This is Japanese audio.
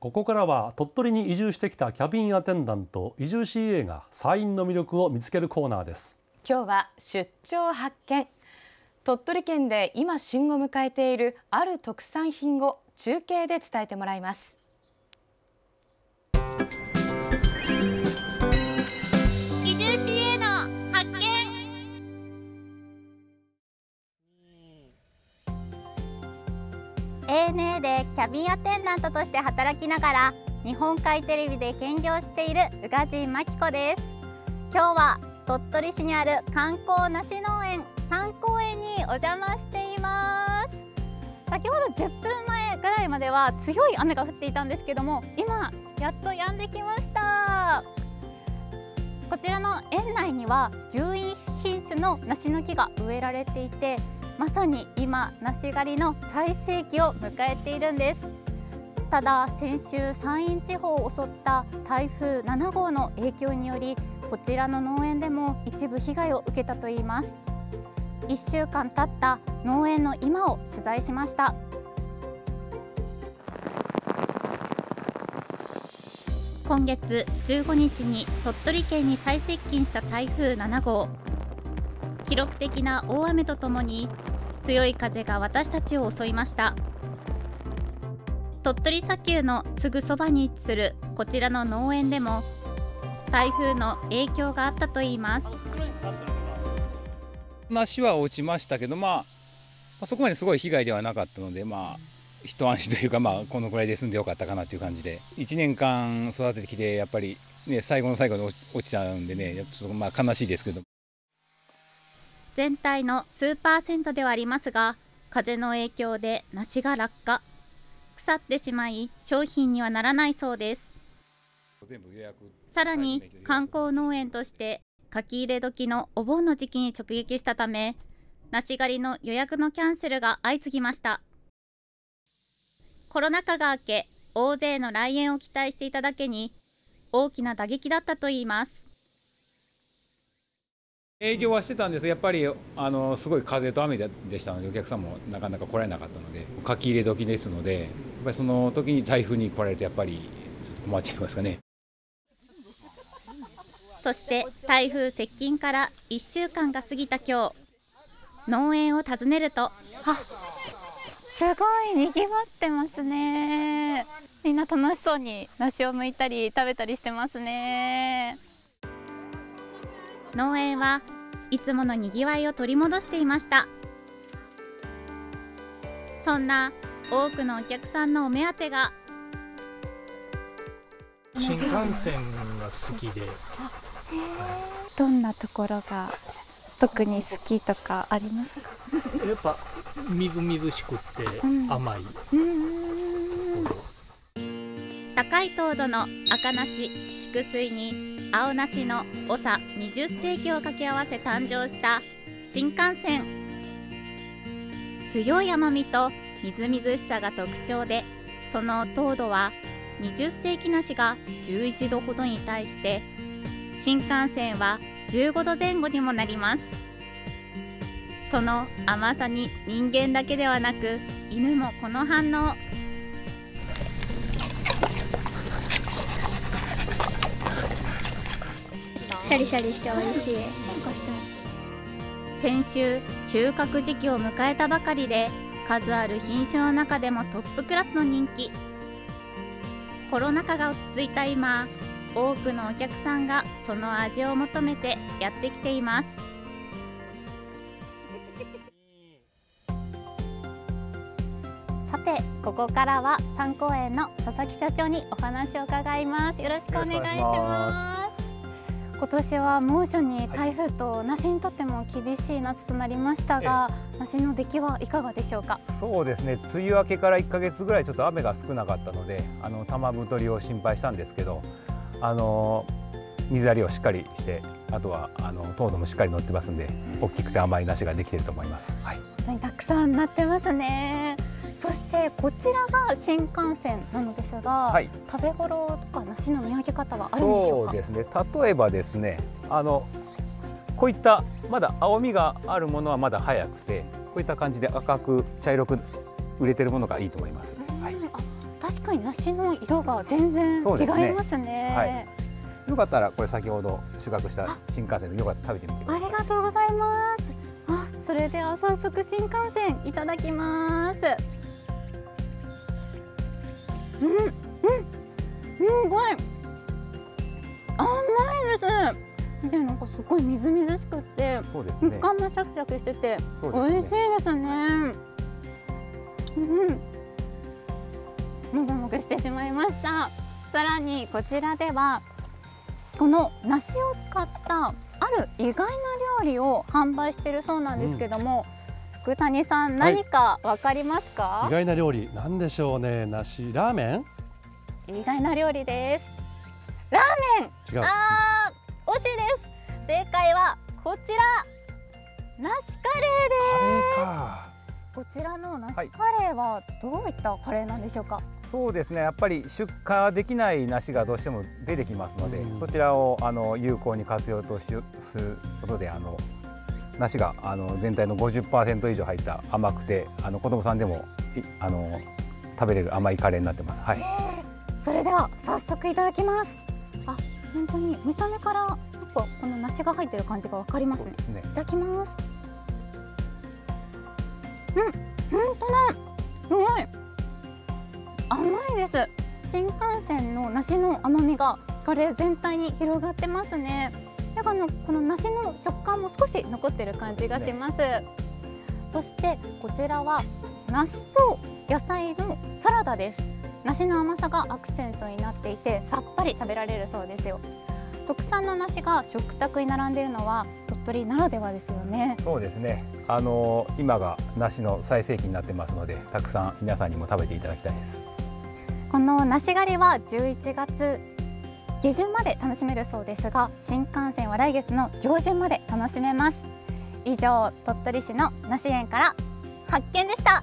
ここからは鳥取に移住してきたキャビンアテンダント移住 CA がサインの魅力を見つけるコーナーです。今日は出張発見。鳥取県で今旬を迎えているある特産品を中継で伝えてもらいます。ANA でキャビンアテンダントとして働きながら日本海テレビで兼業している宇賀神真紀子です今日は鳥取市にある観光梨農園三公園にお邪魔しています。先ほど10分前ぐらいまでは強い雨が降っていたんですけども今やっと止んできました。こちらの園内には11品種の梨の木が植えられていてまさに今梨狩りの最盛期を迎えているんです。ただ先週山陰地方を襲った台風7号の影響によりこちらの農園でも一部被害を受けたといいます。1週間経った農園の今を取材しました。今月15日に鳥取県に最接近した台風7号。記録的な大雨とともに強い風が私たちを襲いました。鳥取砂丘のすぐそばに位置するこちらの農園でも台風の影響があったといいます。梨は落ちましたけど、まあ、まあ、そこまですごい被害ではなかったので、まあ、一安心というか、まあ、このくらいで済んでよかったかなという感じで。1年間育ててきてやっぱり、ね、最後の最後で落ちちゃうんでねちょっとまあ悲しいですけど。全体の数パーセントではありますが風の影響で梨が落下腐ってしまい商品にはならないそうです。さらに観光農園として書き入れ時のお盆の時期に直撃したため梨狩りの予約のキャンセルが相次ぎました。コロナ禍が明け大勢の来園を期待していただけに大きな打撃だったといいます営業はしてたんですやっぱりあのすごい風と雨でしたのでお客さんもなかなか来られなかったので書き入れ時ですのでやっぱりその時に台風に来られるとやっぱりちょっと困っちゃいますかね。そして台風接近から1週間が過ぎた今日農園を訪ねるとあすごいにぎわってますね。みんな楽しそうに梨を剥いたり食べたりしてますね。農園はいつものにぎわいを取り戻していました。そんな多くのお客さんのお目当てが。新幹線が好きで。どんなところが特に好きとかありますか？やっぱみずみずしくって甘い、高い糖度の赤梨竹水に青梨の長20世紀を掛け合わせ誕生した新幹線。強い甘みとみずみずしさが特徴でその糖度は20世紀梨が11度ほどに対して新幹線は15度前後にもなります。その甘さに人間だけではなく犬もこの反応。シャリシャリして美味しい。先週収穫時期を迎えたばかりで数ある品種の中でもトップクラスの人気。コロナ禍が落ち着いた今多くのお客さんがその味を求めてやってきています。さてここからは三公園の佐々木社長にお話を伺います。よろしくお願いします。今年は猛暑に台風と梨にとっても厳しい夏となりましたが、梨の出来はいかがでしょうか？そうですね。梅雨明けから1か月ぐらいちょっと雨が少なかったのであの玉太りを心配したんですけどあの水やりをしっかりしてあとはあの糖度もしっかり乗ってますんで大きくて甘い梨ができていると思います、はい、本当にたくさんなってますねそしてこちらが新幹線なのですが、はい、食べ頃とか梨の見分け方はあるんでしょうそうですね。例えばですねあのこういったまだ青みがあるものはまだ早くてこういった感じで赤く茶色く売れてるものがいいと思います、はい、確かに梨の色が全然違いそうですね。ますねはい。よかったらこれ先ほど収穫した新幹線でよかったら食べてみてくあださい。りがとうございます。あそれでは早速新幹線いただきますうんうんすごい甘いですでなんかすごいみずみずしくってそうですね食感もシャキシャキしててそう美味しいですね。うん。もぐもぐしてしまいました。さらにこちらではこの梨を使ったある意外な料理を販売してるそうなんですけども、福谷さんはい何かわかりますか？意、外な料理なんでしょうね梨ラーメン？意外な料理です。違うあー、惜しいです。正解はこちら。梨カレーです。カレーかこちらの梨カはいレーはどういったカレーなんでしょうか？そうですねやっぱり出荷できない梨がどうしても出てきますので、うんそちらをあの有効に活用としすることであの梨があの全体の50%以上入った甘くてあの子供さんでもいあの食べれる甘いカレーになってます。はい。それでは早速いただきます。あ、本当に見た目からやっぱこの梨が入ってる感じがわかりますね。すねい。ただきます。うん、本当だ。すごい甘いです。新幹線の梨の甘みがカレー全体に広がってますね。であのこの梨の食感も少し残ってる感じがします。そしてこちらは梨と野菜のサラダです。梨の甘さがアクセントになっていてさっぱり食べられるそうですよ。特産の梨が食卓に並んでいるのは鳥取ならではですよね。そうですね。あの今が梨の最盛期になってますので、たくさん皆さんにも食べていただきたいです。この梨狩りは11月下旬まで楽しめるそうですが新幹線は来月の上旬まで楽しめます。以上鳥取市の梨園から発見でした。